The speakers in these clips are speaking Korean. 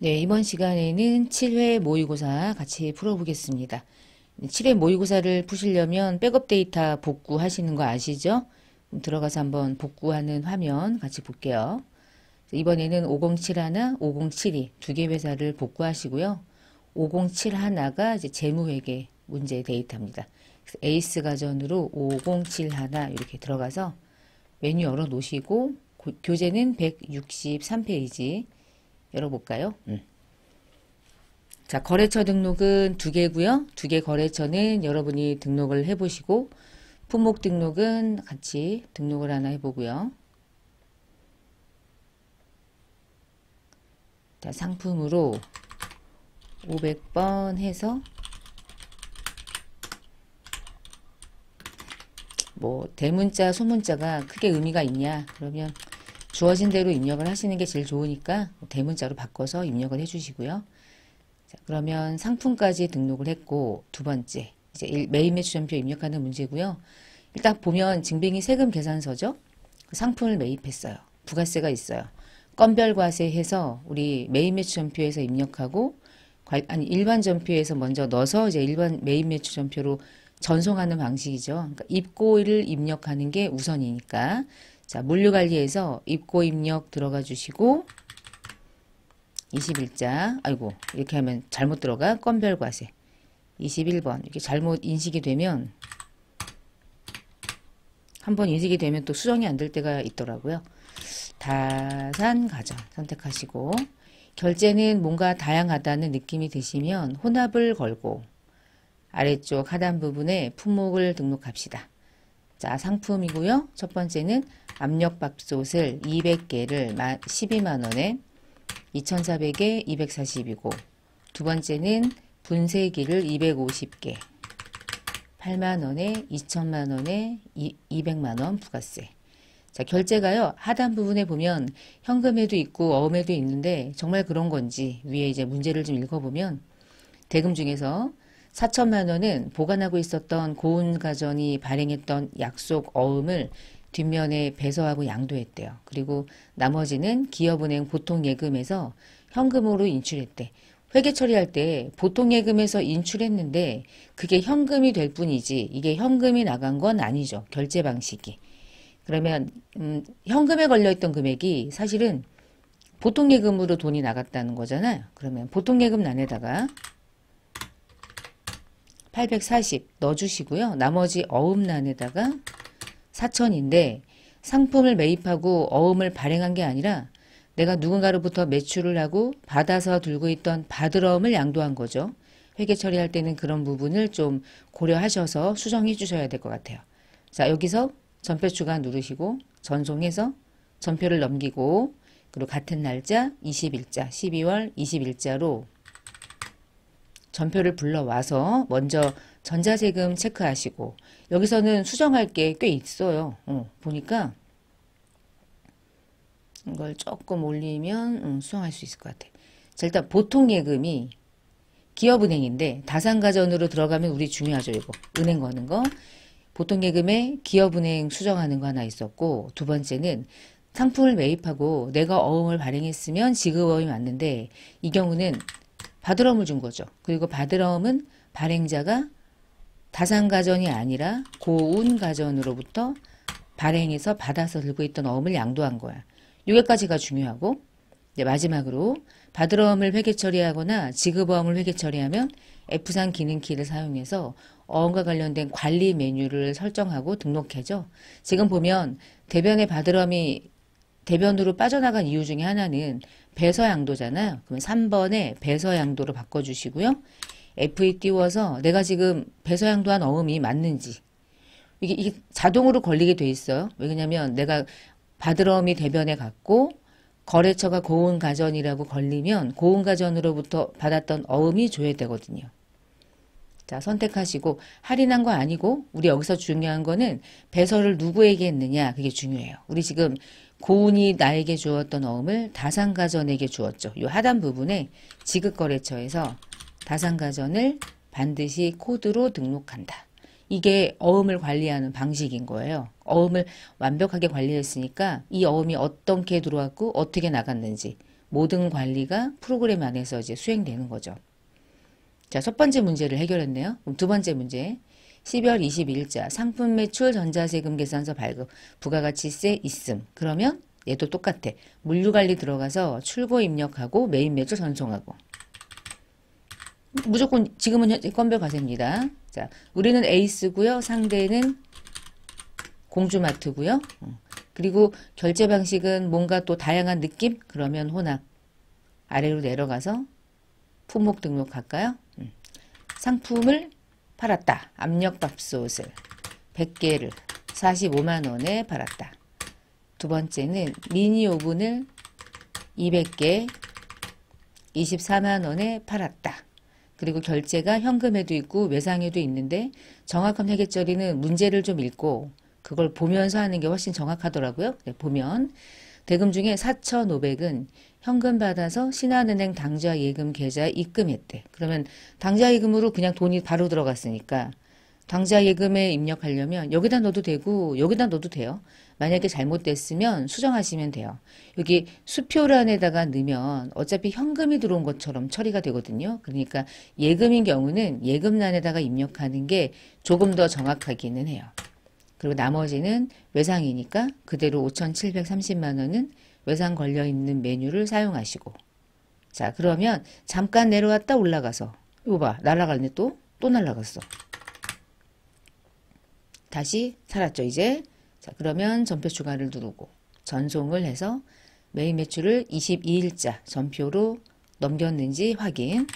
네, 이번 시간에는 7회 모의고사 같이 풀어보겠습니다. 7회 모의고사를 푸시려면 백업 데이터 복구하시는 거 아시죠? 들어가서 한번 복구하는 화면 같이 볼게요. 이번에는 507 하나, 507이 두 개 회사를 복구하시고요. 507 하나가 이제 재무회계 문제 데이터입니다. 에이스 가전으로 507 하나 이렇게 들어가서 메뉴 열어 놓으시고 교재는 163페이지 열어볼까요? 음. 자, 거래처 등록은 두 개고요. 두 개 거래처는 여러분이 등록을 해보시고 품목 등록은 같이 등록을 하나 해보고요. 자, 상품으로 500번 해서 뭐 대문자, 소문자가 크게 의미가 있냐? 그러면 주어진 대로 입력을 하시는 게 제일 좋으니까 대문자로 바꿔서 입력을 해주시고요. 자, 그러면 상품까지 등록을 했고 두 번째 이제 매입매출전표 입력하는 문제고요. 일단 보면 증빙이 세금 계산서죠. 상품을 매입했어요. 부가세가 있어요. 건별 과세해서 우리 매입매출 전표에서 입력하고 아니 일반 전표에서 먼저 넣어서 이제 일반 매입매출 전표로 전송하는 방식이죠. 그러니까 입고일을 입력하는 게 우선이니까 자, 물류관리에서 입고 입력 들어가 주시고 21자 아이고 이렇게 하면 잘못 들어가. 건별 과세. 21번. 이렇게 잘못 인식이 되면 한번 인식이 되면 또 수정이 안 될 때가 있더라고요. 다산 가전 선택하시고. 결제는 뭔가 다양하다는 느낌이 드시면 혼합을 걸고 아래쪽 하단 부분에 품목을 등록합시다. 자, 상품이고요. 첫 번째는 압력밥솥을 200개를 12만원에 2400에 240이고 두 번째는 분쇄기를 250개 8만원에 2천만원에 200만원 부가세 자 결제가요 하단 부분에 보면 현금에도 있고 어음에도 있는데 정말 그런 건지 위에 이제 문제를 좀 읽어보면 대금 중에서 4천만 원은 보관하고 있었던 고운가전이 발행했던 약속 어음을 뒷면에 배서하고 양도했대요. 그리고 나머지는 기업은행 보통 예금에서 현금으로 인출했대. 회계 처리할 때 보통 예금에서 인출했는데 그게 현금이 될 뿐이지 이게 현금이 나간 건 아니죠. 결제 방식이. 그러면 음, 현금에 걸려 있던 금액이 사실은 보통 예금으로 돈이 나갔다는 거잖아요. 그러면 보통 예금란에다가 840 넣어주시고요. 나머지 어음란에다가 4천인데 상품을 매입하고 어음을 발행한 게 아니라 내가 누군가로부터 매출을 하고 받아서 들고 있던 받으러움을 양도한 거죠. 회계 처리할 때는 그런 부분을 좀 고려하셔서 수정해 주셔야 될 것 같아요. 자 여기서 전표 추가 누르시고 전송해서 전표를 넘기고 그리고 같은 날짜 21자 12월 21자로 전표를 불러와서 먼저 전자세금 체크하시고 여기서는 수정할 게 꽤 있어요. 어, 보니까 이걸 조금 올리면 음, 수정할 수 있을 것 같아. 자, 일단 보통 예금이 기업은행인데 다산가전으로 들어가면 우리 중요하죠. 이거 은행 거는 거. 보통 예금에 기업은행 수정하는 거 하나 있었고 두 번째는 상품을 매입하고 내가 어음을 발행했으면 지급어음이 맞는데 이 경우는 받으러움을 준 거죠. 그리고 받으러움은 발행자가 다산가전이 아니라 고운가전으로부터 발행해서 받아서 들고 있던 어음을 양도한 거야. 여기까지가 중요하고 네, 마지막으로 받으러움을 회계 처리하거나 지급어음을 회계 처리하면 F3 기능키를 사용해서 어음과 관련된 관리 메뉴를 설정하고 등록해줘. 지금 보면 대변의 받으러움이 대변으로 빠져나간 이유 중에 하나는 배서양도잖아요. 그러면 3번에 배서양도로 바꿔주시고요. F2 띄워서 내가 지금 배서양도한 어음이 맞는지 이게, 이게 자동으로 걸리게 돼 있어요. 왜냐면 내가 받으러움이 대변에 갔고 거래처가 고운가전이라고 걸리면 고운가전으로부터 받았던 어음이 줘야 되거든요. 자 선택하시고 할인한 거 아니고 우리 여기서 중요한 거는 배설을 누구에게 했느냐 그게 중요해요. 우리 지금 고운이 나에게 주었던 어음을 다산가전에게 주었죠. 이 하단 부분에 지급거래처에서 다산가전을 반드시 코드로 등록한다. 이게 어음을 관리하는 방식인 거예요. 어음을 완벽하게 관리했으니까 이 어음이 어떻게 들어왔고 어떻게 나갔는지 모든 관리가 프로그램 안에서 이제 수행되는 거죠. 자, 첫 번째 문제를 해결했네요. 그럼 두 번째 문제. 12월 22일자 상품 매출 전자세금 계산서 발급 부가가치세 있음. 그러면 얘도 똑같아. 물류관리 들어가서 출고 입력하고 메인 매출 전송하고. 무조건 지금은 현재 건별 과세입니다. 자, 우리는 에이스고요. 상대는 공주마트고요. 어. 그리고 결제 방식은 뭔가 또 다양한 느낌? 그러면 혼합. 아래로 내려가서 품목 등록할까요? 음. 상품을 팔았다. 압력밥솥을 100개를 45만원에 팔았다. 두 번째는 미니 오븐을 200개 24만원에 팔았다. 그리고 결제가 현금에도 있고 외상에도 있는데 정확한 회계 처리는 문제를 좀 읽고 그걸 보면서 하는 게 훨씬 정확하더라고요. 네, 보면 대금 중에 4,500은 현금 받아서 신한은행 당좌 예금 계좌에 입금했대. 그러면 당좌 예금으로 그냥 돈이 바로 들어갔으니까 당좌 예금에 입력하려면 여기다 넣어도 되고 여기다 넣어도 돼요. 만약에 잘못됐으면 수정하시면 돼요. 여기 수표란에다가 넣으면 어차피 현금이 들어온 것처럼 처리가 되거든요. 그러니까 예금인 경우는 예금란에다가 입력하는 게 조금 더 정확하기는 해요. 그리고 나머지는 외상이니까 그대로 5,730만 원은 외상 걸려 있는 메뉴를 사용하시고. 자 그러면 잠깐 내려왔다 올라가서 이거 봐 날아갔네 또또 날아갔어. 다시 살았죠 이제? 자 그러면 전표 추가를 누르고 전송을 해서 메인 매출을 22일자 전표로 넘겼는지 확인.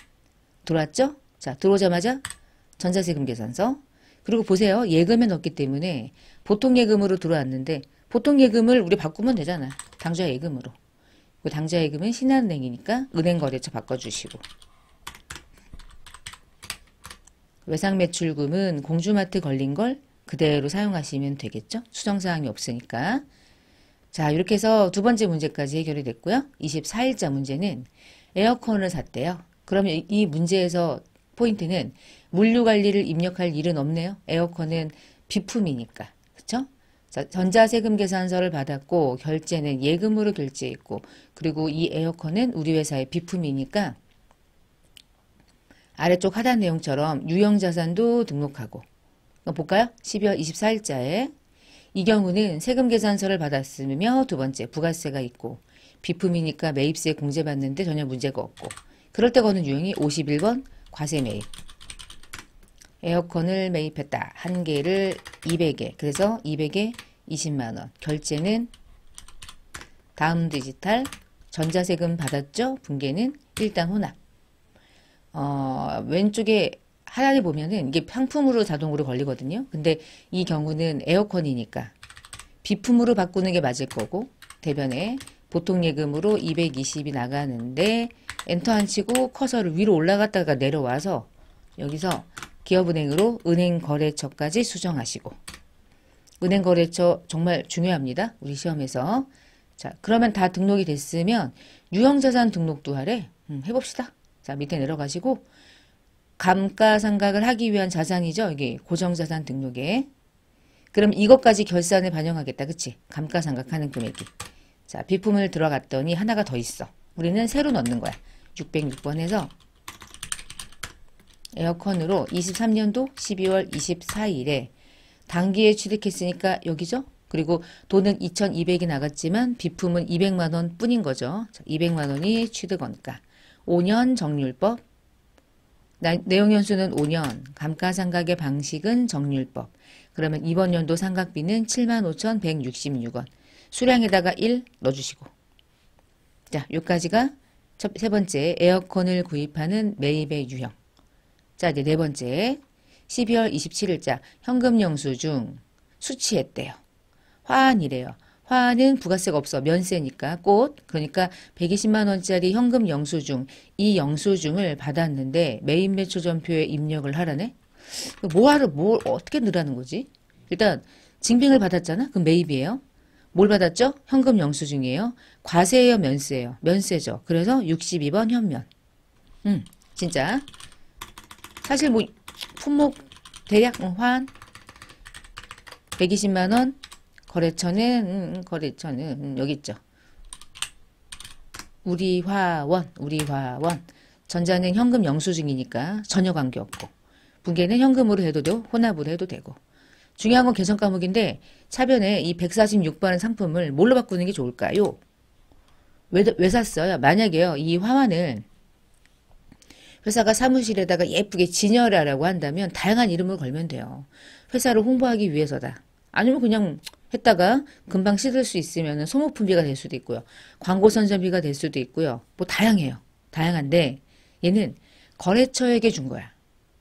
들어왔죠? 자 들어오자마자 전자세금 계산서. 그리고 보세요. 예금에 넣었기 때문에 보통 예금으로 들어왔는데 보통 예금을 우리 바꾸면 되잖아. 당좌 예금으로. 당좌 예금은 신한은행이니까 은행 거래처 바꿔주시고 외상 매출금은 공주마트 걸린 걸 그대로 사용하시면 되겠죠. 수정사항이 없으니까. 자 이렇게 해서 두 번째 문제까지 해결이 됐고요. 24일자 문제는 에어컨을 샀대요. 그러면 이 문제에서 포인트는 물류 관리를 입력할 일은 없네요. 에어컨은 비품이니까. 자, 전자세금 계산서를 받았고 결제는 예금으로 결제했고 그리고 이 에어컨은 우리 회사의 비품이니까 아래쪽 하단 내용처럼 유형자산도 등록하고. 볼까요? 12월 24일자에. 이 경우는 세금 계산서를 받았으며 두 번째 부가세가 있고 비품이니까 매입세 공제받는데 전혀 문제가 없고. 그럴 때 거는 유형이 51번 과세 매입 에어컨을 매입했다. 한 개를 200에 그래서 200에 20만원 결제는 다음 디지털 전자세금 받았죠? 분계는 일단 혼합 어, 왼쪽에 하단에 보면은 이게 상품으로 자동으로 걸리거든요. 근데 이 경우는 에어컨이니까 비품으로 바꾸는 게 맞을 거고 대변에 보통 예금으로 220이 나가는데 엔터 안 치고 커서를 위로 올라갔다가 내려와서 여기서 기업은행으로 은행거래처까지 수정하시고 은행거래처 정말 중요합니다. 우리 시험에서 자 그러면 다 등록이 됐으면 유형자산 등록도 하래 음, 해봅시다. 자 밑에 내려가시고 감가상각을 하기 위한 자산이죠. 여기 고정자산 등록에 그럼 이것까지 결산에 반영하겠다. 그치? 감가상각하는 금액이 자 비품을 들어갔더니 하나가 더 있어. 우리는 새로 넣는 거야. 606번에서 에어컨으로 23년도 12월 24일에 단기에 취득했으니까 여기죠. 그리고 돈은 2,200이 나갔지만 비품은 200만 원 뿐인 거죠. 200만 원이 취득원가. 5년 정률법. 내용 연수는 5년. 감가상각의 방식은 정률법. 그러면 이번 연도 상각비는 75,166원. 수량에다가 1 넣어주시고. 자, 여기까지가 첫, 세 번째 에어컨을 구입하는 매입의 유형. 자, 이제 네 번째. 12월 27일자 현금 영수 증 수취했대요. 화환이래요. 화환은 부가세가 없어. 면세니까 꽃. 그러니까 120만 원짜리 현금 영수증. 이 영수증을 받았는데 메인 매출 전표에 입력을 하라네. 뭐하러 뭘 어떻게 넣으라는 거지? 일단 증빙을 받았잖아. 그럼 매입이에요. 뭘 받았죠? 현금 영수증이에요. 과세예요, 면세예요. 면세죠. 그래서 62번 현면. 음, 진짜 사실 뭐 품목 대략 환 120만원 거래처는 음, 거래처는 음, 여기 있죠. 우리화원, 우리화원. 전자는 현금 영수증이니까 전혀 관계없고 분계는 현금으로 해도 되고 혼합으로 해도 되고 중요한 건 개정 과목인데 차변에 이 146번 상품을 뭘로 바꾸는 게 좋을까요? 왜, 왜 샀어요? 만약에요 이 화환을 회사가 사무실에다가 예쁘게 진열하라고 한다면 다양한 이름을 걸면 돼요. 회사를 홍보하기 위해서다. 아니면 그냥 했다가 금방 씻을 수 있으면 소모품비가 될 수도 있고요. 광고 선전비가 될 수도 있고요. 뭐 다양해요. 다양한데 얘는 거래처에게 준 거야.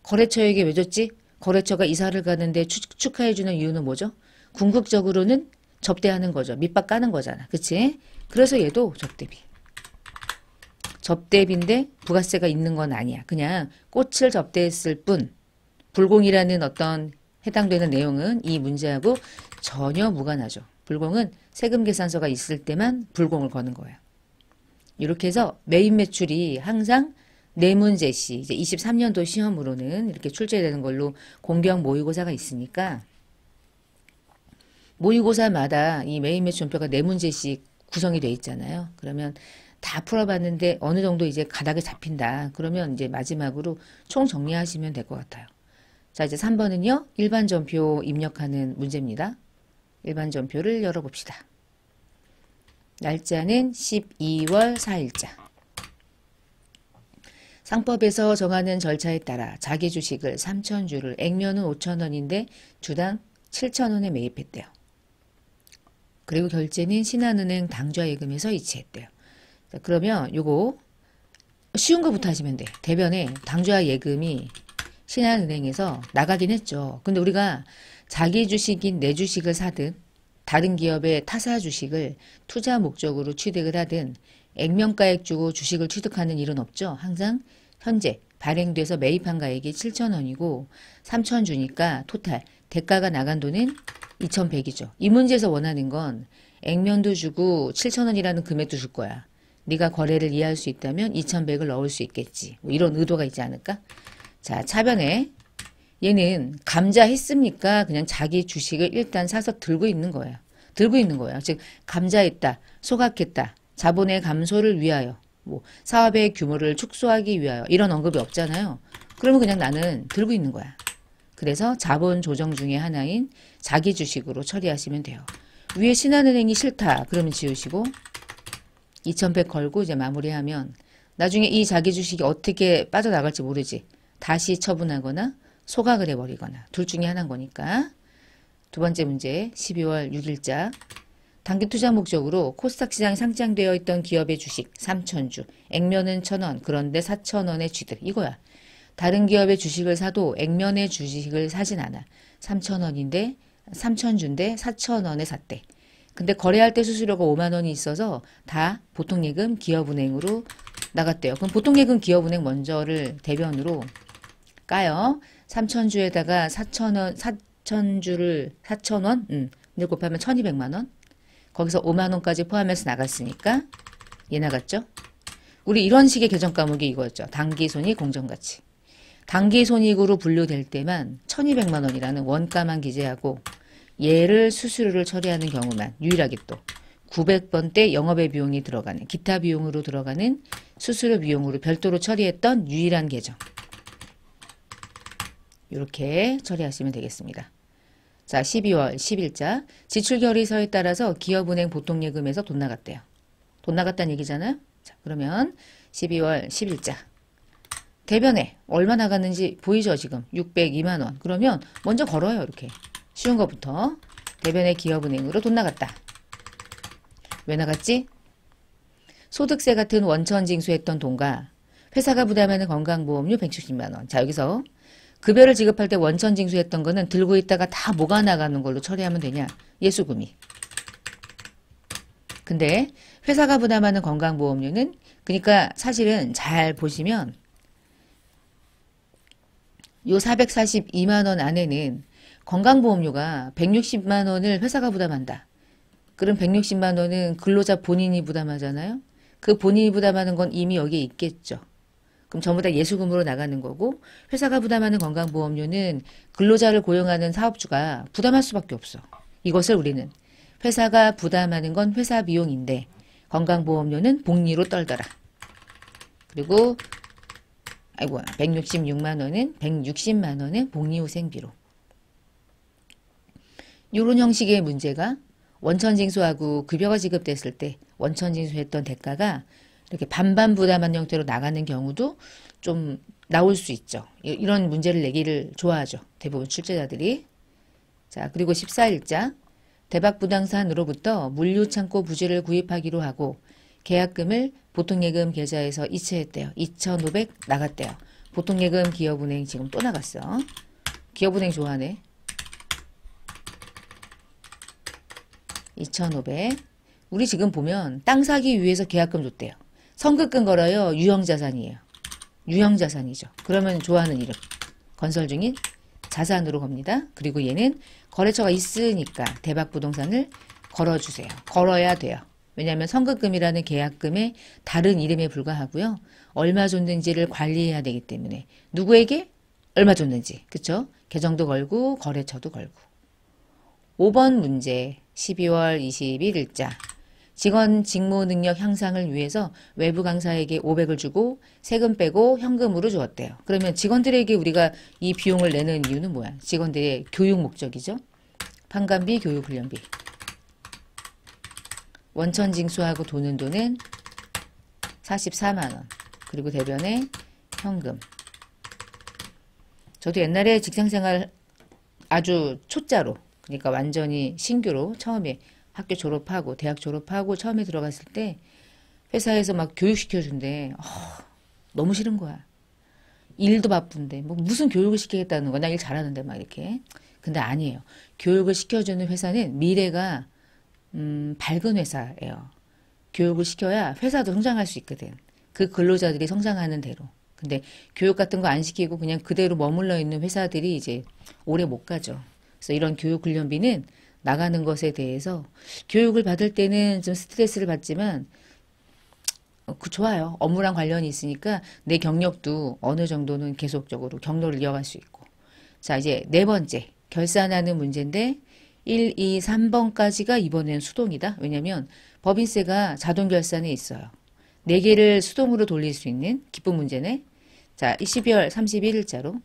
거래처에게 왜 줬지? 거래처가 이사를 가는데 축하해주는 이유는 뭐죠? 궁극적으로는 접대하는 거죠. 밑밥 까는 거잖아. 그치? 그래서 얘도 접대비. 접대비인데 부가세가 있는 건 아니야. 그냥 꽃을 접대했을 뿐 불공이라는 어떤 해당되는 내용은 이 문제하고 전혀 무관하죠. 불공은 세금 계산서가 있을 때만 불공을 거는 거예요. 이렇게 해서 매입매출이 항상 네 문제씩 이제 23년도 시험으로는 이렇게 출제되는 걸로 공개 모의고사가 있으니까 모의고사마다 이 매입매출표가 네 문제씩 구성이 돼 있잖아요. 그러면 다 풀어봤는데 어느 정도 이제 가닥에 잡힌다. 그러면 이제 마지막으로 총 정리하시면 될 것 같아요. 자, 이제 3번은요. 일반 전표 입력하는 문제입니다. 일반 전표를 열어봅시다. 날짜는 12월 4일자. 상법에서 정하는 절차에 따라 자기 주식을 3천주를 액면은 5천원인데 주당 7천원에 매입했대요. 그리고 결제는 신한은행 당좌예금에서 이체했대요. 자, 그러면 요거 쉬운 거부터 하시면 돼. 대변에 당좌 예금이 신한은행에서 나가긴 했죠. 근데 우리가 자기 주식인 내 주식을 사든 다른 기업의 타사 주식을 투자 목적으로 취득을 하든 액면가액 주고 주식을 취득하는 일은 없죠. 항상 현재 발행돼서 매입한 가액이 7천원이고 3천 주니까 토탈 대가가 나간 돈은 2,100이죠. 이 문제에서 원하는 건 액면도 주고 7천원이라는 금액도 줄 거야. 네가 거래를 이해할 수 있다면 2,100을 넣을 수 있겠지. 뭐 이런 의도가 있지 않을까? 자, 차변에 얘는 감자 했습니까? 그냥 자기 주식을 일단 사서 들고 있는 거예요. 들고 있는 거예요. 즉 감자했다, 소각했다, 자본의 감소를 위하여, 뭐 사업의 규모를 축소하기 위하여 이런 언급이 없잖아요. 그러면 그냥 나는 들고 있는 거야. 그래서 자본 조정 중의 하나인 자기 주식으로 처리하시면 돼요. 위에 신한은행이 싫다. 그러면 지우시고 2100 걸고 이제 마무리하면 나중에 이 자기 주식이 어떻게 빠져나갈지 모르지. 다시 처분하거나 소각을 해버리거나 둘 중에 하나인 거니까. 두 번째 문제 12월 6일자 단기 투자 목적으로 코스닥 시장에 상장되어 있던 기업의 주식 3천주 액면은 1,000원 그런데 4,000원의 취득 이거야. 다른 기업의 주식을 사도 액면의 주식을 사진 않아. 3,000원인데 3,000주인데 4,000원에 샀대. 근데 거래할 때 수수료가 5만 원이 있어서 다 보통 예금 기업은행으로 나갔대요. 그럼 보통 예금 기업은행 먼저를 대변으로 까요. 3천주에다가 4천원, 4천주를 4천원, 음, 근데 곱하면 1200만 원. 거기서 5만 원까지 포함해서 나갔으니까 얘 나갔죠. 우리 이런 식의 개정 과목이 이거였죠. 단기 손익 공정 가치. 단기 손익으로 분류될 때만 1200만 원이라는 원가만 기재하고 얘를 수수료를 처리하는 경우만 유일하게 또 900번대 영업의 비용이 들어가는 기타 비용으로 들어가는 수수료 비용으로 별도로 처리했던 유일한 계정. 이렇게 처리하시면 되겠습니다. 자, 12월 10일자 지출결의서에 따라서 기업은행 보통예금에서 돈 나갔대요. 돈 나갔다는 얘기잖아요. 자, 그러면 12월 10일자 대변에 얼마 나갔는지 보이죠 지금 602만 원 그러면 먼저 걸어요 이렇게 쉬운 것부터 대변의 기업은행으로 돈 나갔다. 왜 나갔지? 소득세 같은 원천 징수했던 돈과 회사가 부담하는 건강보험료 160만 원. 자 여기서 급여를 지급할 때 원천 징수했던 거는 들고 있다가 다 모가 나가는 걸로 처리하면 되냐? 예수금이. 근데 회사가 부담하는 건강보험료는 그러니까 사실은 잘 보시면 요 442만 원 안에는 건강보험료가 160만 원을 회사가 부담한다. 그럼 160만 원은 근로자 본인이 부담하잖아요. 그 본인이 부담하는 건 이미 여기에 있겠죠. 그럼 전부 다 예수금으로 나가는 거고 회사가 부담하는 건강보험료는 근로자를 고용하는 사업주가 부담할 수밖에 없어. 이것을 우리는 회사가 부담하는 건 회사 비용인데 건강보험료는 복리로 떨더라. 그리고 아이고 166만 원은 160만 원의 복리후생비로. 이런 형식의 문제가 원천징수하고 급여가 지급됐을 때 원천징수했던 대가가 이렇게 반반 부담한 형태로 나가는 경우도 좀 나올 수 있죠. 이런 문제를 내기를 좋아하죠. 대부분 출제자들이. 자, 그리고 14일자 대박부동산으로부터 물류창고 부지를 구입하기로 하고 계약금을 보통예금 계좌에서 이체했대요. 2,500 나갔대요. 보통예금 기업은행 지금 또 나갔어. 기업은행 좋아하네. 2,500. 우리 지금 보면 땅 사기 위해서 계약금 줬대요. 선급금 걸어요. 유형자산이에요. 유형자산이죠. 그러면 좋아하는 이름. 건설 중인 자산으로 겁니다. 그리고 얘는 거래처가 있으니까 대박 부동산을 걸어주세요. 걸어야 돼요. 왜냐하면 선급금이라는 계약금의 다른 이름에 불과하고요. 얼마 줬는지를 관리해야 되기 때문에 누구에게 얼마 줬는지 그쵸? 계정도 걸고 거래처도 걸고 5번 문제 12월 21일자 직원 직무 능력 향상을 위해서 외부 강사에게 500을 주고 세금 빼고 현금으로 주었대요. 그러면 직원들에게 우리가 이 비용을 내는 이유는 뭐야? 직원들의 교육 목적이죠. 판관비, 교육훈련비. 원천 징수하고 도는 돈은 44만원. 그리고 대변에 현금. 저도 옛날에 직장생활 아주 초짜로 그러니까 완전히 신규로 처음에 학교 졸업하고 대학 졸업하고 처음에 들어갔을 때 회사에서 막 교육시켜준대. 어, 너무 싫은 거야. 일도 바쁜데 뭐 무슨 교육을 시키겠다는 거야. 나 일 잘하는데 막 이렇게. 근데 아니에요. 교육을 시켜주는 회사는 미래가 음, 밝은 회사예요. 교육을 시켜야 회사도 성장할 수 있거든. 그 근로자들이 성장하는 대로. 근데 교육 같은 거 안 시키고 그냥 그대로 머물러 있는 회사들이 이제 오래 못 가죠. 그래서 이런 교육 훈련비는 나가는 것에 대해서 교육을 받을 때는 좀 스트레스를 받지만 어, 그 좋아요. 업무랑 관련이 있으니까 내 경력도 어느 정도는 계속적으로 경로를 이어갈 수 있고. 자, 이제 네 번째 결산하는 문제인데 1, 2, 3번까지가 이번엔 수동이다. 왜냐면 법인세가 자동 결산에 있어요. 4개를 수동으로 돌릴 수 있는 기쁜 문제네. 자, 12월 31일자로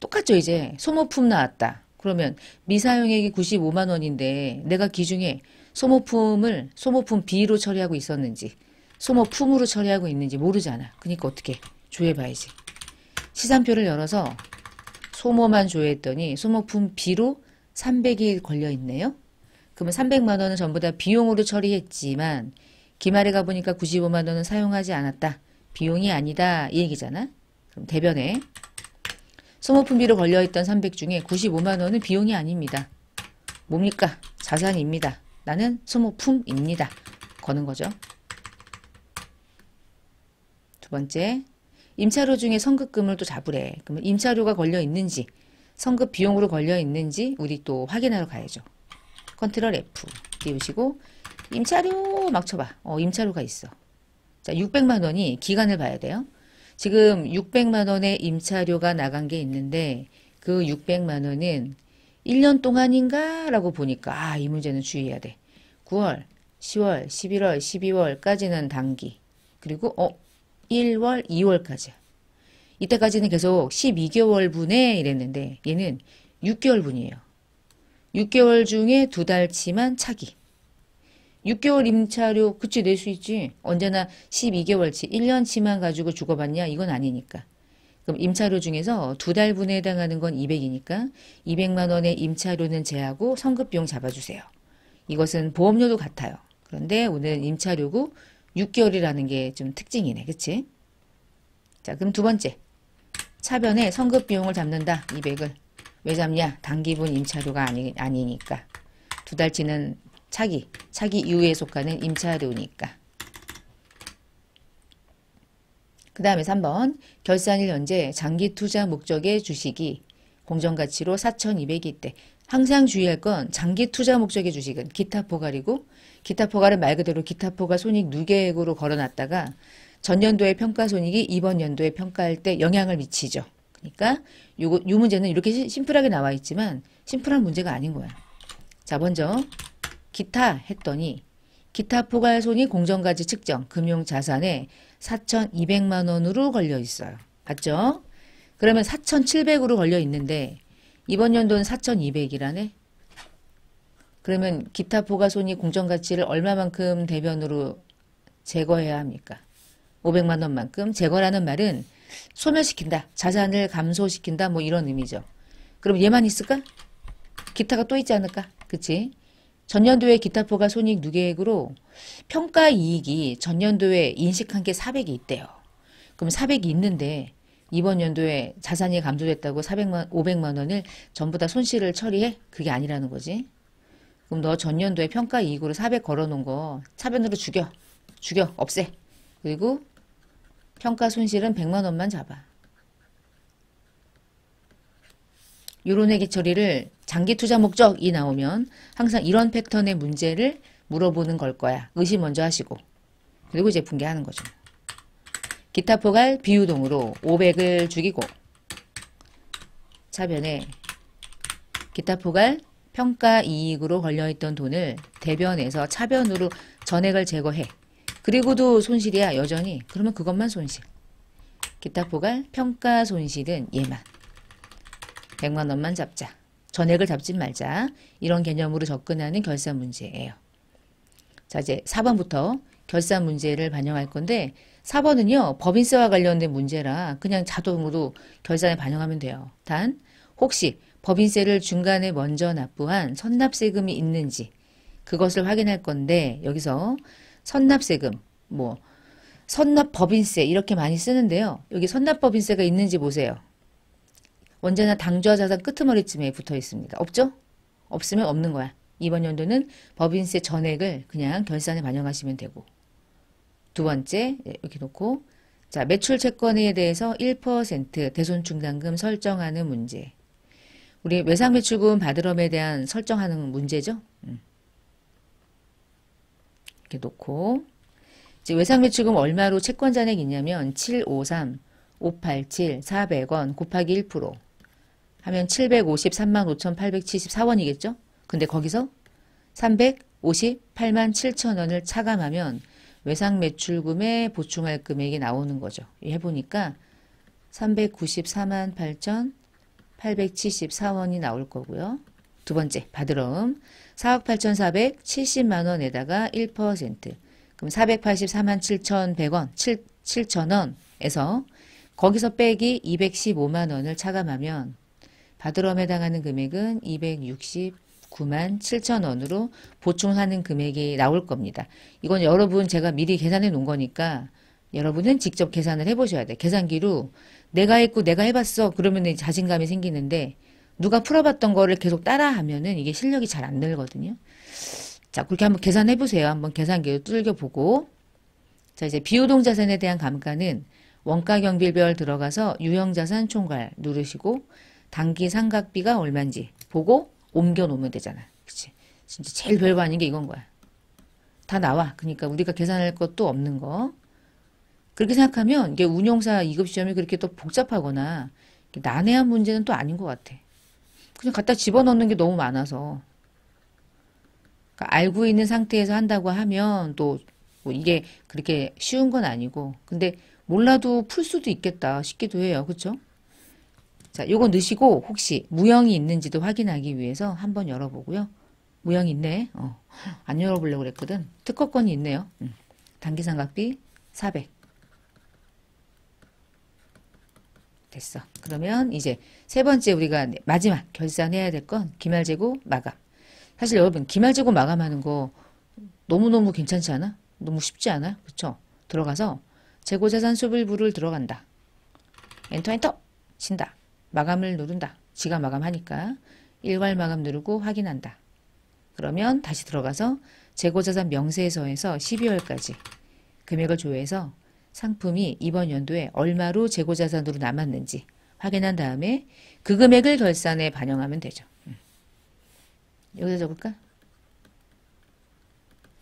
똑같죠, 이제. 소모품 나왔다. 그러면 미사용액이 95만 원인데 내가 기중에 소모품을 소모품 B로 처리하고 있었는지 소모품으로 처리하고 있는지 모르잖아. 그러니까 어떻게 조회봐야지. 시산표를 열어서 소모만 조회했더니 소모품 B로 300이 걸려 있네요. 그러면 300만 원은 전부 다 비용으로 처리했지만 기말에 가보니까 95만 원은 사용하지 않았다. 비용이 아니다. 이 얘기잖아. 그럼 대변에 소모품비로 걸려있던 300 중에 95만 원은 비용이 아닙니다. 뭡니까? 자산입니다. 나는 소모품입니다. 거는 거죠. 두 번째, 임차료 중에 선급금을 또 잡으래. 그러면 임차료가 걸려 있는지, 선급 비용으로 걸려 있는지 우리 또 확인하러 가야죠. 컨트롤 F 띄우시고 임차료 막 쳐봐. 어, 임차료가 있어. 자, 600만 원이 기간을 봐야 돼요. 지금 600만 원의 임차료가 나간 게 있는데 그 600만 원은 1년 동안인가? 라고 보니까 아, 이 문제는 주의해야 돼. 9월, 10월, 11월, 12월까지는 단기. 그리고 어 1월, 2월까지. 이때까지는 계속 12개월 분에 이랬는데 얘는 6개월 분이에요. 6개월 중에 두 달치만 차기. 6개월 임차료 그치 낼 수 있지. 언제나 12개월치 1년치만 가지고 주고받냐 이건 아니니까. 그럼 임차료 중에서 두 달분에 해당하는 건 200이니까 200만 원의 임차료는 제하고 성급 비용 잡아주세요. 이것은 보험료도 같아요. 그런데 오늘 임차료고 6개월이라는 게 좀 특징이네. 그치? 자 그럼 두 번째. 차변에 성급 비용을 잡는다. 200을. 왜 잡냐? 단기분 임차료가 아니, 아니니까. 두 달치는 차기, 차기 이후에 속하는 임차료니까. 그 다음에 3번 결산일 현재 장기 투자 목적의 주식이 공정가치로 4,200이 있대. 항상 주의할 건 장기 투자 목적의 주식은 기타 포괄이고 기타 포괄은 말 그대로 기타 포괄 손익 누계액으로 걸어놨다가 전년도의 평가 손익이 이번 연도에 평가할 때 영향을 미치죠. 그러니까 요거, 요 문제는 이렇게 심플하게 나와 있지만 심플한 문제가 아닌 거야. 자, 먼저 기타 했더니 기타 포괄 손익 공정가치 측정 금융자산에 4,200만 원으로 걸려 있어요. 맞죠? 그러면 4,700으로 걸려 있는데 이번 연도는 4,200이라네. 그러면 기타 포괄 손익 공정가치를 얼마만큼 대변으로 제거해야 합니까? 500만 원만큼 제거라는 말은 소멸시킨다. 자산을 감소시킨다. 뭐 이런 의미죠. 그럼 얘만 있을까? 기타가 또 있지 않을까? 그치? 전년도에 기타포가 손익 누계액으로 평가 이익이 전년도에 인식한 게 400이 있대요. 그럼 400이 있는데 이번 연도에 자산이 감소됐다고 400만 500만 원을 전부 다 손실을 처리해? 그게 아니라는 거지. 그럼 너 전년도에 평가 이익으로 400 걸어 놓은 거 차변으로 죽여. 죽여. 없애. 그리고 평가 손실은 100만 원만 잡아. 요론회계 처리를 장기 투자 목적이 나오면 항상 이런 패턴의 문제를 물어보는 걸 거야. 의심 먼저 하시고. 그리고 이제 분개하는 거죠. 기타 포괄 비유동으로 500을 죽이고 차변에 기타 포괄 평가 이익으로 걸려있던 돈을 대변해서 차변으로 전액을 제거해. 그리고도 손실이야 여전히. 그러면 그것만 손실. 기타 포괄 평가 손실은 얘만. 100만 원만 잡자. 전액을 잡지 말자. 이런 개념으로 접근하는 결산 문제예요. 자 이제 4번부터 결산 문제를 반영할 건데 4번은요. 법인세와 관련된 문제라 그냥 자동으로 결산에 반영하면 돼요. 단 혹시 법인세를 중간에 먼저 납부한 선납세금이 있는지 그것을 확인할 건데 여기서 선납세금, 뭐 선납법인세 이렇게 많이 쓰는데요. 여기 선납법인세가 있는지 보세요. 언제나 당좌 자산 끄트머리쯤에 붙어 있습니다. 없죠? 없으면 없는 거야. 이번 연도는 법인세 전액을 그냥 결산에 반영하시면 되고 두 번째 이렇게 놓고 자 매출 채권에 대해서 1% 대손 충당금 설정하는 문제 우리 외상 매출금 받으럼에 대한 설정하는 문제죠. 음. 이렇게 놓고 이제 외상 매출금 얼마로 채권 잔액이 있냐면 753, 587, 400원 곱하기 1% 하면 753만 5,874원이겠죠? 근데 거기서 358만 7천 원을 차감하면 외상 매출금에 보충할 금액이 나오는 거죠. 해보니까 394만 8천 874원이 나올 거고요. 두 번째 받으럼 4억 8,470만 원에다가 1% 그럼 484만 7,100원 7, 7,000원에서 거기서 빼기 215만 원을 차감하면 받으럼에 해당하는 금액은 269만 7천 원으로 보충하는 금액이 나올 겁니다. 이건 여러분 제가 미리 계산해 놓은 거니까 여러분은 직접 계산을 해보셔야 돼. 계산기로 내가 했고 내가 해봤어. 그러면 자신감이 생기는데 누가 풀어봤던 거를 계속 따라하면은 이게 실력이 잘 안 늘거든요. 자, 그렇게 한번 계산해 보세요. 한번 계산기로 뚫겨 보고. 자, 이제 비유동 자산에 대한 감가는 원가 경비별 들어가서 유형 자산 총괄 누르시고 단기 상각비가 얼마인지 보고 옮겨 놓으면 되잖아. 그치? 진짜 제일 별거 아닌 게 이건 거야. 다 나와. 그러니까 우리가 계산할 것도 없는 거. 그렇게 생각하면 이게 운용사 2급 시험이 그렇게 또 복잡하거나 난해한 문제는 또 아닌 것 같아. 그냥 갖다 집어넣는 게 너무 많아서. 그러니까 알고 있는 상태에서 한다고 하면 또 뭐 이게 그렇게 쉬운 건 아니고. 근데 몰라도 풀 수도 있겠다 싶기도 해요. 그렇죠? 자, 요거 넣으시고 혹시 무형이 있는지도 확인하기 위해서 한번 열어보고요. 무형 있네. 어, 안 열어보려고 그랬거든. 특허권이 있네요. 음. 단기상각비 400. 됐어. 그러면 이제 세 번째 우리가 마지막 결산해야 될 건 기말재고 마감. 사실 여러분 기말재고 마감하는 거 너무너무 괜찮지 않아? 너무 쉽지 않아? 그쵸? 들어가서 재고자산 수불부를 들어간다. 엔터 엔터 친다. 마감을 누른다. 지가 마감하니까 일괄 마감 누르고 확인한다. 그러면 다시 들어가서 재고자산 명세서에서 12월까지 금액을 조회해서 상품이 이번 연도에 얼마로 재고자산으로 남았는지 확인한 다음에 그 금액을 결산에 반영하면 되죠. 음. 여기다 적을까?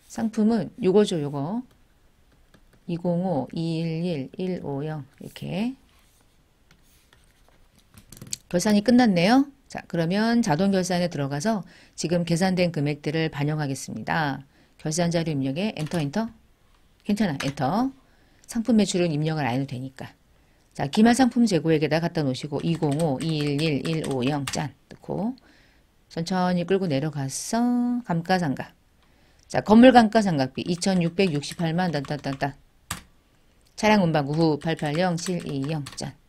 상품은 요거죠, 요거. 205, 211, 150 이렇게 결산이 끝났네요. 자, 그러면 자동 결산에 들어가서 지금 계산된 금액들을 반영하겠습니다. 결산 자료 입력에 엔터 엔터. 괜찮아 엔터. 상품 매출은 입력을 안 해도 되니까. 자 기말 상품 재고액에다 갖다 놓으시고 205 211 150 짠. 넣고 천천히 끌고 내려가서 감가상각. 자 건물 감가상각비 2668만 딴딴딴딴. 차량 운반구 후 880 720짠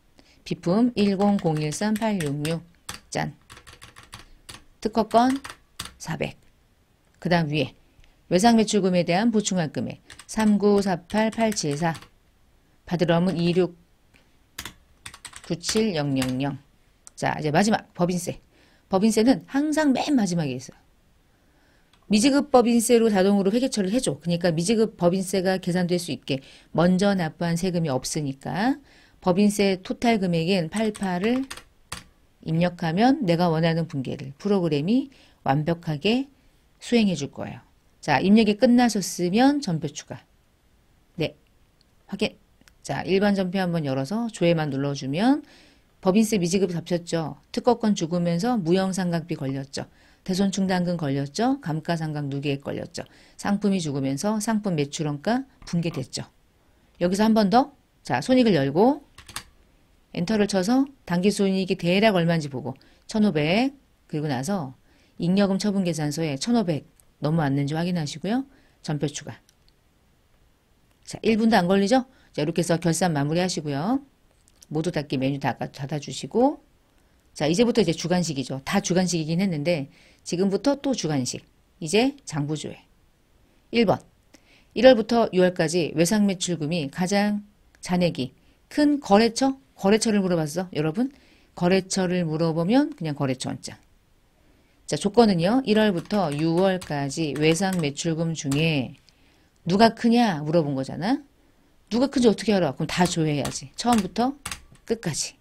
비품 10013 866짠 특허권 400. 그 다음 위에 외상 매출금에 대한 보충할 금액 3948874 받으러면 2697000 자 이제 마지막 법인세 법인세는 항상 맨 마지막에 있어요. 미지급 법인세로 자동으로 회계처리를 해줘. 그러니까 미지급 법인세가 계산될 수 있게 먼저 납부한 세금이 없으니까 법인세 토탈 금액인 88을 입력하면 내가 원하는 분계를 프로그램이 완벽하게 수행해 줄 거예요. 자, 입력이 끝나셨으면 전표 추가. 네, 확인. 자, 일반 전표 한번 열어서 조회만 눌러주면 법인세 미지급 잡혔죠. 특허권 죽으면서 무형상각비 걸렸죠. 대손 충당금 걸렸죠. 감가상각 누계액 걸렸죠. 상품이 죽으면서 상품 매출원가 붕괴됐죠. 여기서 한 번 더. 자, 손익을 열고 엔터를 쳐서 당기순이익이 대략 얼마인지 보고 1500 그리고 나서 잉여금 처분 계산서에 1500 넘어 왔는지 확인하시고요. 전표 추가. 자, 1분도 안 걸리죠? 자, 이렇게 해서 결산 마무리 하시고요. 모두 닫기 메뉴 닫아, 닫아주시고 자, 이제부터 이제 주간식이죠. 다 주간식이긴 했는데 지금부터 또 주간식. 이제 장부조회. 1번. 1월부터 6월까지 외상 매출금이 가장 잔액이 큰 거래처 거래처를 물어봤어. 여러분 거래처를 물어보면 그냥 거래처 원장. 자 조건은요. 1월부터 6월까지 외상 매출금 중에 누가 크냐 물어본 거잖아. 누가 큰지 어떻게 알아? 그럼 다 조회해야지. 처음부터 끝까지.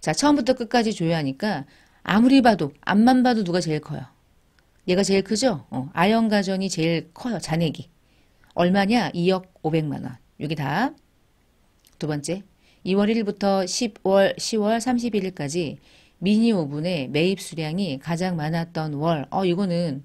자 처음부터 끝까지 조회하니까 아무리 봐도 앞만 봐도 누가 제일 커요. 얘가 제일 크죠? 어, 아연가전이 제일 커요. 잔액이. 얼마냐? 2억 500만 원. 여기 답. 두 번째. 2월 1일부터 10월, 10월 31일까지 미니 오븐의 매입 수량이 가장 많았던 월. 어, 이거는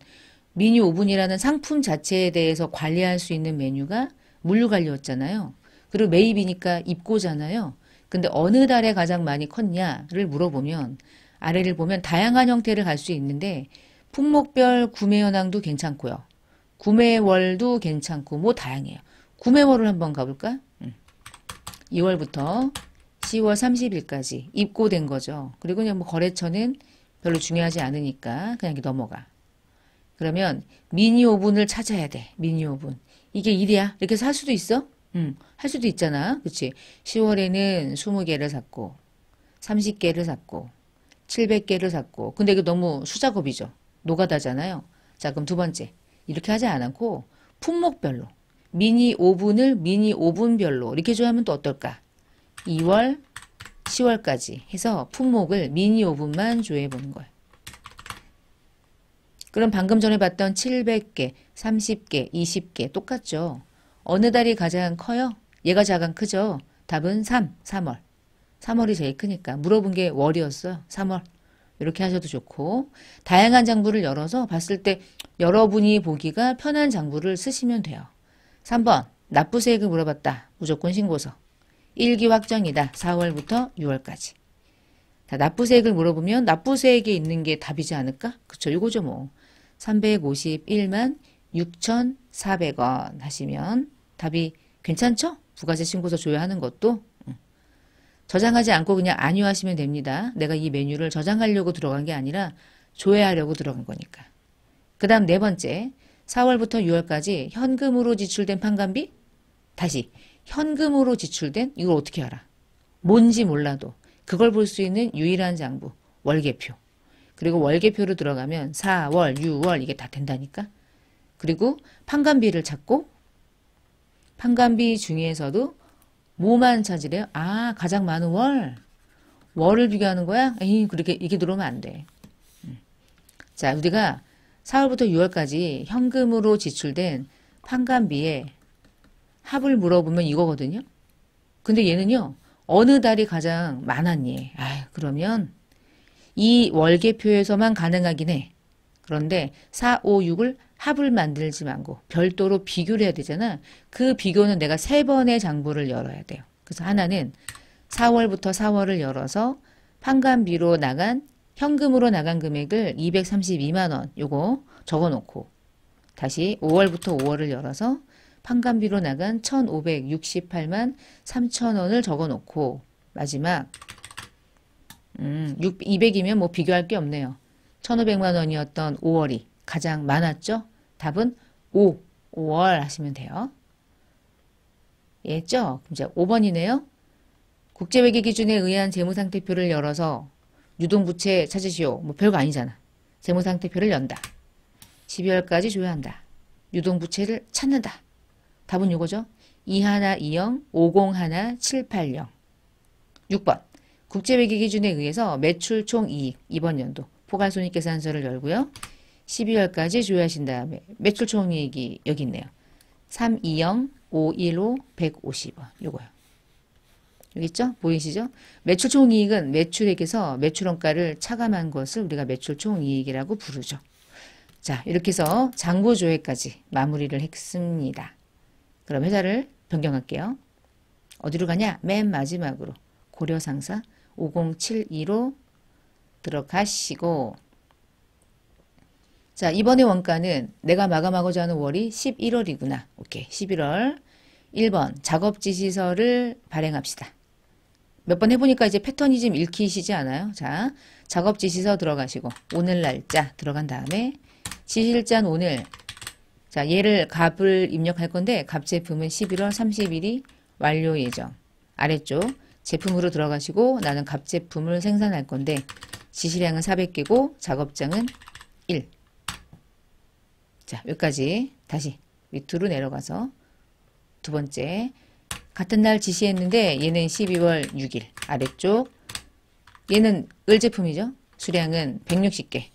미니 오븐이라는 상품 자체에 대해서 관리할 수 있는 메뉴가 물류 관리였잖아요. 그리고 매입이니까 입고잖아요. 근데 어느 달에 가장 많이 컸냐를 물어보면 아래를 보면 다양한 형태를 갈 수 있는데 품목별 구매 현황도 괜찮고요. 구매월도 괜찮고 뭐 다양해요. 구매월을 한번 가볼까? 2월부터 10월 30일까지 입고된 거죠. 그리고 그냥 뭐 거래처는 별로 중요하지 않으니까 그냥 넘어가. 그러면 미니 오븐을 찾아야 돼. 미니 오븐. 이게 일이야. 이렇게 살 수도 있어? 응. 할 수도 있잖아. 그치? 10월에는 20개를 샀고 30개를 샀고 700개를 샀고 근데 이게 너무 수작업이죠. 노가다잖아요. 자 그럼 두 번째. 이렇게 하지 않고 품목별로 미니 오븐을 미니 오븐별로 이렇게 조하면 또 어떨까? 2월, 10월까지 해서 품목을 미니 오븐만 조회해 보는 거예요. 그럼 방금 전에 봤던 700개, 30개, 20개 똑같죠? 어느 달이 가장 커요? 얘가 가장 크죠? 답은 3, 3월. 3월이 제일 크니까 물어본 게 월이었어요. 3월. 이렇게 하셔도 좋고 다양한 장부를 열어서 봤을 때 여러분이 보기가 편한 장부를 쓰시면 돼요. 3번 납부세액을 물어봤다. 무조건 신고서. 1기 확정이다. 4월부터 6월까지. 자, 납부세액을 물어보면 납부세액에 있는 게 답이지 않을까? 그쵸, 이거죠 뭐. 351만 6,400원 하시면 답이 괜찮죠? 부가세 신고서 조회하는 것도 저장하지 않고 그냥 안유하시면 됩니다. 내가 이 메뉴를 저장하려고 들어간 게 아니라 조회하려고 들어간 거니까. 그 다음 네 번째 4월부터 6월까지 현금으로 지출된 판관비? 다시 현금으로 지출된 이걸 어떻게 알아? 뭔지 몰라도 그걸 볼 수 있는 유일한 장부 월계표. 그리고 월계표로 들어가면 4월, 6월 이게 다 된다니까. 그리고 판관비를 찾고 판관비 중에서도 뭐만 찾으래요? 아 가장 많은 월. 월을 비교하는 거야? 에이 그렇게 이게 들어오면 안 돼. 음. 자 우리가 4월부터 6월까지 현금으로 지출된 판관비에 합을 물어보면 이거거든요. 근데 얘는요. 어느 달이 가장 많았니? 아, 그러면 이 월계표에서만 가능하긴 해. 그런데 4, 5, 6을 합을 만들지 말고 별도로 비교를 해야 되잖아. 그 비교는 내가 세 번의 장부를 열어야 돼요. 그래서 하나는 4월부터 4월을 열어서 판관비로 나간 현금으로 나간 금액을 232만 원 요거 적어 놓고 다시 5월부터 5월을 열어서 판관비로 나간 1,568만 3천 원을 적어 놓고 마지막 음, 6, 200이면 뭐 비교할 게 없네요. 1,500만 원이었던 5월이 가장 많았죠? 답은 5, 5월 하시면 돼요. 이해했죠? 이제 5번이네요. 국제회계 기준에 의한 재무상태표를 열어서 유동부채 찾으시오. 뭐 별거 아니잖아. 재무상태표를 연다. 12월까지 줘야 한다. 유동부채를 찾는다. 답은 이거죠. 2120, 501, 780. 6번. 국제회계 기준에 의해서 매출 총 이익 이번 연도 포괄손익계산서를 열고요. 12월까지 조회하신 다음에 매출 총 이익이 여기 있네요. 320, 515, 150원. 요거요. 여기 있죠? 보이시죠? 매출 총이익은 매출액에서 매출원가를 차감한 것을 우리가 매출 총이익이라고 부르죠. 자, 이렇게 해서 장부조회까지 마무리를 했습니다. 그럼 회사를 변경할게요. 어디로 가냐? 맨 마지막으로 고려상사 5072로 들어가시고 자 이번에 원가는 내가 마감하고자 하는 월이 11월이구나. 오케이 11월 1번 작업지시서를 발행합시다. 몇 번 해보니까 이제 패턴이 좀 읽히시지 않아요? 자 작업 지시서 들어가시고 오늘 날짜 들어간 다음에 지실잔 오늘 자 얘를 값을 입력할 건데 값 제품은 11월 30일이 완료 예정 아래쪽 제품으로 들어가시고 나는 값 제품을 생산할 건데 지시량은 400개고 작업장은 1. 자, 여기까지 다시 밑으로 내려가서 두 번째 같은 날 지시했는데 얘는 12월 6일 아래쪽 얘는 을 제품이죠. 수량은 160개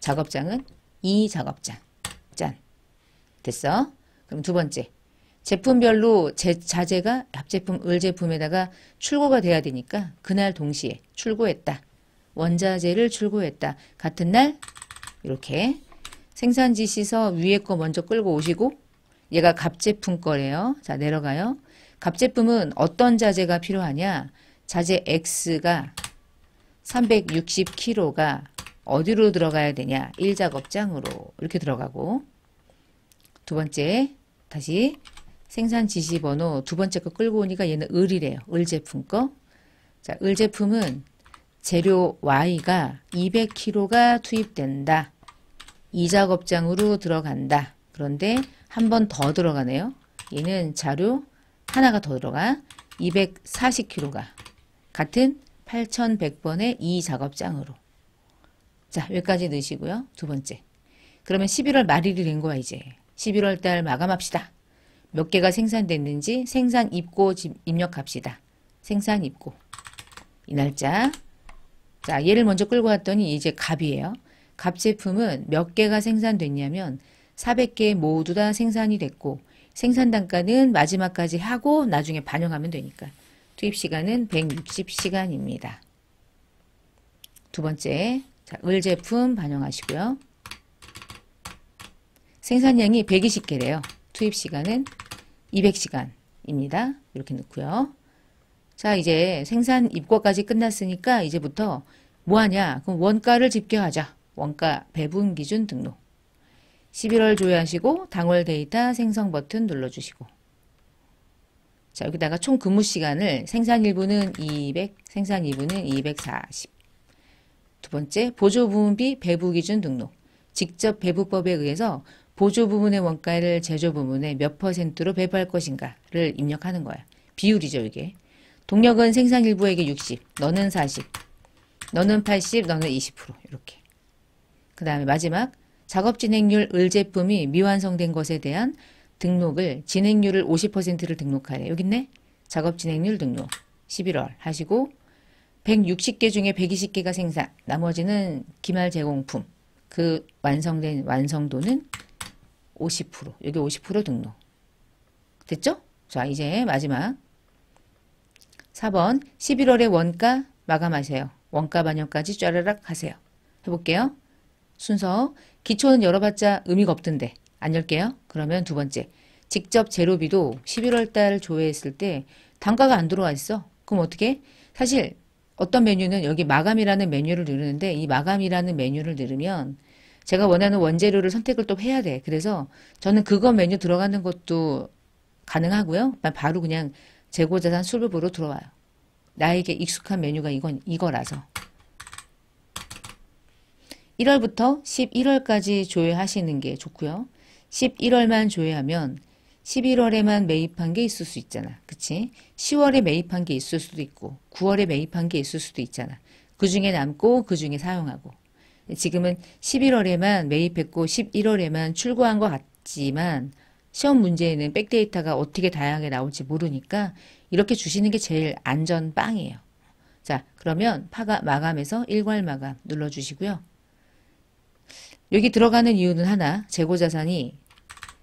작업장은 2 작업장 짠 됐어. 그럼 두 번째 제품별로 제, 자재가 합제품, 을제품에다가 출고가 돼야 되니까 그날 동시에 출고했다. 원자재를 출고했다. 같은 날 이렇게 생산 지시서 위에 거 먼저 끌고 오시고 얘가 갑제품 거래요. 자 내려가요. 갑제품은 어떤 자재가 필요하냐. 자재 X가 360kg가 어디로 들어가야 되냐. 1작업장으로 이렇게 들어가고 두 번째 다시 생산 지시 번호 두 번째 거 끌고 오니까 얘는 을이래요. 을 제품 거. 자, 을 제품은 재료 Y가 200kg가 투입된다. 이 작업장으로 들어간다. 그런데 한 번 더 들어가네요. 얘는 자료 하나가 더 들어가 240kg가 같은 8100번의 이 작업장으로 자 여기까지 넣으시고요. 두 번째 그러면 11월 말일이 된 거야 이제 11월 달 마감합시다. 몇 개가 생산됐는지 생산 입고 입력합시다. 생산 입고 이 날짜 자 얘를 먼저 끌고 왔더니 이제 갑이에요. 갑 제품은 몇 개가 생산됐냐면 400개 모두 다 생산이 됐고 생산 단가는 마지막까지 하고 나중에 반영하면 되니까 투입 시간은 160시간입니다. 두 번째 자, 을 제품 반영하시고요. 생산량이 120개래요. 투입 시간은 200시간입니다. 이렇게 넣고요. 자 이제 생산 입고까지 끝났으니까 이제부터 뭐하냐 그럼 원가를 집계하자. 원가 배분 기준 등록 11월 조회하시고 당월 데이터 생성 버튼 눌러주시고 자 여기다가 총 근무 시간을 생산 1부는 200 생산 2부는 240 두 번째 보조 부문비 배부 기준 등록 직접 배부법에 의해서 보조 부문의 원가를 제조 부문에 몇 퍼센트로 배부할 것인가를 입력하는 거야. 비율이죠, 이게. 동력은 생산 일부에게 60, 너는 40, 너는 80, 너는 20% 이렇게. 그 다음에 마지막 작업 진행률 을 제품이 미완성된 것에 대한 등록을 진행률을 50%를 등록하래. 여기 있네. 작업 진행률 등록 11월 하시고 160개 중에 120개가 생산, 나머지는 기말 제공품. 그 완성된 완성도는 50% 여기 50% 등록 됐죠? 자 이제 마지막 4번 11월에 원가 마감하세요. 원가 반영까지 쫘라락 하세요. 해볼게요. 순서. 기초는 열어봤자 의미가 없던데. 안 열게요. 그러면 두 번째. 직접 재료비도 11월 달 조회했을 때 단가가 안 들어와 있어. 그럼 어떻게? 사실 어떤 메뉴는 여기 마감이라는 메뉴를 누르는데 이 마감이라는 메뉴를 누르면 제가 원하는 원재료를 선택을 또 해야 돼. 그래서 저는 그거 메뉴 들어가는 것도 가능하고요. 바로 그냥 재고자산 수급으로 들어와요. 나에게 익숙한 메뉴가 이건 이거라서. 1월부터 11월까지 조회하시는 게 좋고요. 11월만 조회하면 11월에만 매입한 게 있을 수 있잖아. 그치? 10월에 매입한 게 있을 수도 있고 9월에 매입한 게 있을 수도 있잖아. 그 중에 남고 그 중에 사용하고. 지금은 11월에만 매입했고 11월에만 출고한 것 같지만 시험 문제에는 백데이터가 어떻게 다양하게 나올지 모르니까 이렇게 주시는 게 제일 안전 빵이에요. 자 그러면 파가 마감해서 일괄 마감 눌러주시고요. 여기 들어가는 이유는 하나 재고자산이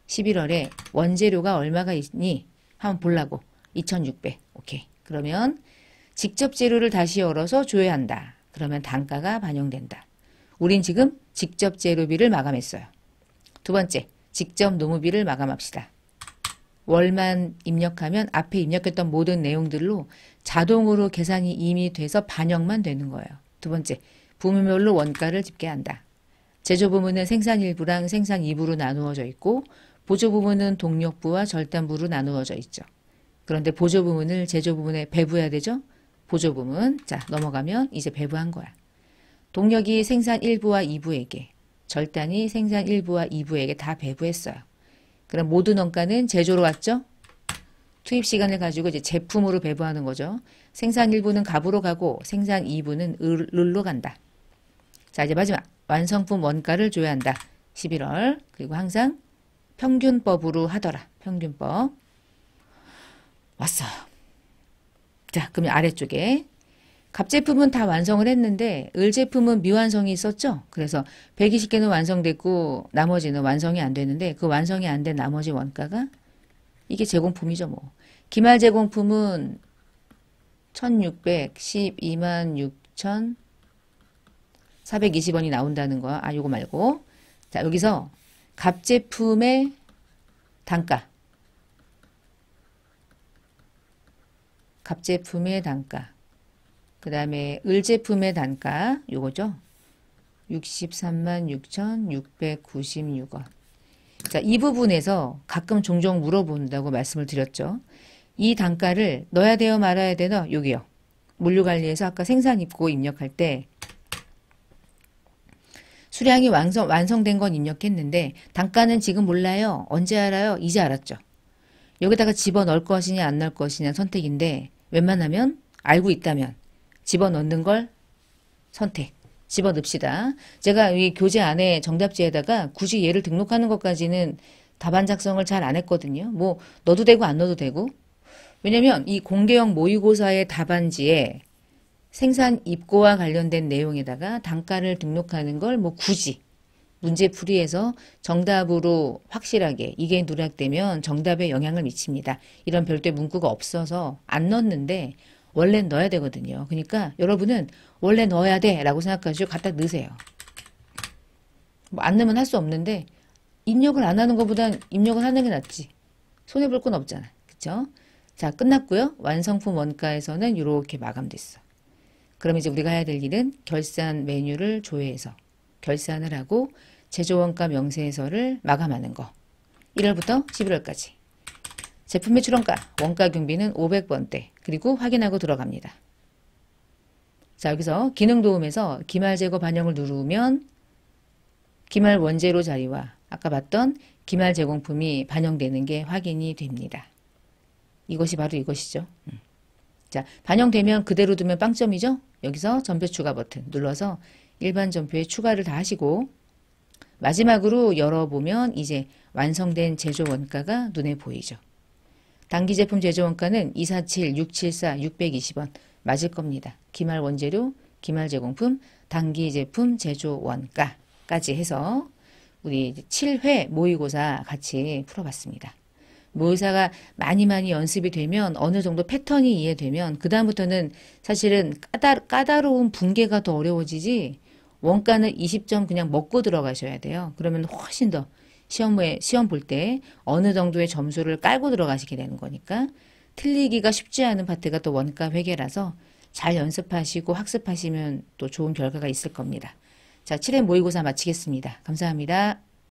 11월에 원재료가 얼마가 있니? 한번 보려고. 2600. 오케이. 그러면 직접 재료를 다시 열어서 조회 한다. 그러면 단가가 반영된다. 우린 지금 직접 재료비를 마감했어요. 두 번째, 직접 노무비를 마감합시다. 월만 입력하면 앞에 입력했던 모든 내용들로 자동으로 계산이 이미 돼서 반영만 되는 거예요. 두 번째, 부문별로 원가를 집계한다. 제조 부문은 생산 일부랑 생산 2부로 나누어져 있고 보조 부문은 동력부와 절단부로 나누어져 있죠. 그런데 보조 부문을 제조 부문에 배부해야 되죠? 보조 부문. 자, 넘어가면 이제 배부한 거야. 동력이 생산 1부와 2부에게, 절단이 생산 1부와 2부에게 다 배부했어요. 그럼 모든 원가는 제조로 왔죠? 투입 시간을 가지고 이제 제품으로 배부하는 거죠. 생산 1부는 갑으로 가고 생산 2부는 을로 간다. 자, 이제 마지막. 완성품 원가를 줘야 한다. 11월. 그리고 항상 평균법으로 하더라. 평균법. 왔어요. 자, 그러면 아래쪽에 갑 제품은 다 완성을 했는데 을 제품은 미완성이 있었죠. 그래서 120개는 완성됐고 나머지는 완성이 안 되는데 그 완성이 안 된 나머지 원가가 이게 제공품이죠. 뭐 기말 제공품은 1612만 6천 420원이 나온다는 거. 아, 요거 말고. 자, 여기서 갑제품의 단가. 갑제품의 단가. 그 다음에 을제품의 단가 요거죠. 63만 6,696원. 자, 이 부분에서 가끔 종종 물어본다고 말씀을 드렸죠. 이 단가를 넣어야 돼요 말아야 되나 여기요. 물류관리에서 아까 생산 입고 입력할 때 수량이 완성, 완성된 건 입력했는데 단가는 지금 몰라요. 언제 알아요? 이제 알았죠. 여기다가 집어넣을 것이냐 안 넣을 것이냐 선택인데 웬만하면 알고 있다면 집어넣는 걸 선택. 집어넣읍시다. 제가 이 교재 안에 정답지에다가 굳이 얘를 등록하는 것까지는 답안 작성을 잘 안 했거든요. 뭐 넣어도 되고 안 넣어도 되고. 왜냐면 이 공개형 모의고사의 답안지에 생산 입고와 관련된 내용에다가 단가를 등록하는 걸 뭐 굳이 문제 풀이에서 정답으로 확실하게 이게 누락되면 정답에 영향을 미칩니다. 이런 별도의 문구가 없어서 안 넣었는데 원래 넣어야 되거든요. 그러니까 여러분은 원래 넣어야 돼 라고 생각하시고 갖다 넣으세요. 뭐 안 넣으면 할 수 없는데 입력을 안 하는 것보단 입력을 하는 게 낫지. 손해볼 건 없잖아. 그쵸? 자 끝났고요. 완성품 원가에서는 이렇게 마감됐어. 그럼 이제 우리가 해야 될 일은 결산 메뉴를 조회해서 결산을 하고 제조원가 명세서를 마감하는 거. 1월부터 11월까지. 제품 매출 원가, 원가 경비는 500번대. 그리고 확인하고 들어갑니다. 자, 여기서 기능 도움에서 기말 제거 반영을 누르면 기말 원재료 자리와 아까 봤던 기말 제공품이 반영되는 게 확인이 됩니다. 이것이 바로 이것이죠. 음. 자, 반영되면 그대로 두면 빵점이죠? 여기서 전표 추가 버튼 눌러서 일반 전표에 추가를 다 하시고 마지막으로 열어보면 이제 완성된 제조 원가가 눈에 보이죠. 단기 제품 제조 원가는 247, 674, 620원 맞을 겁니다. 기말 원재료, 기말 제공품, 단기 제품 제조 원가까지 해서 우리 7회 모의고사 같이 풀어봤습니다. 모의사가 많이 많이 연습이 되면 어느 정도 패턴이 이해되면 그 다음부터는 사실은 까다, 까다로운 분계가 더 어려워지지 원가는 20점 그냥 먹고 들어가셔야 돼요. 그러면 훨씬 더 시험에 시험 볼 때 어느 정도의 점수를 깔고 들어가시게 되는 거니까 틀리기가 쉽지 않은 파트가 또 원가 회계라서 잘 연습하시고 학습하시면 또 좋은 결과가 있을 겁니다. 자, 7회 모의고사 마치겠습니다. 감사합니다.